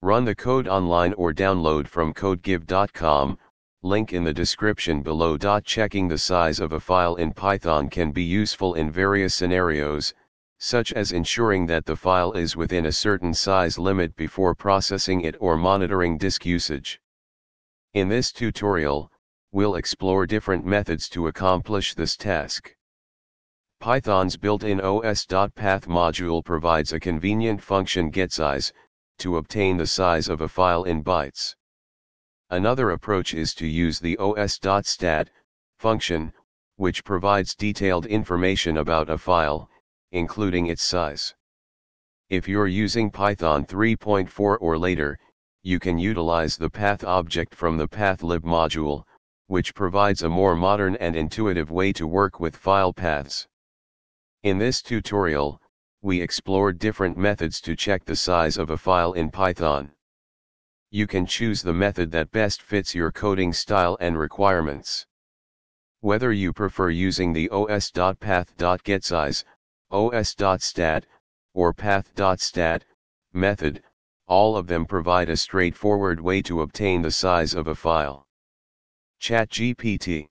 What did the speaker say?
Run the code online or download from codegive.com, link in the description below. Checking the size of a file in Python can be useful in various scenarios, such as ensuring that the file is within a certain size limit before processing it or monitoring disk usage. In this tutorial, we'll explore different methods to accomplish this task. Python's built-in os.path module provides a convenient function getSize, to obtain the size of a file in bytes. Another approach is to use the os.stat function, which provides detailed information about a file, including its size. If you're using Python 3.4 or later, you can utilize the path object from the pathlib module, which provides a more modern and intuitive way to work with file paths. In this tutorial, we explored different methods to check the size of a file in Python. You can choose the method that best fits your coding style and requirements. Whether you prefer using the os.path.getSize, os.stat, or path.stat method, all of them provide a straightforward way to obtain the size of a file. ChatGPT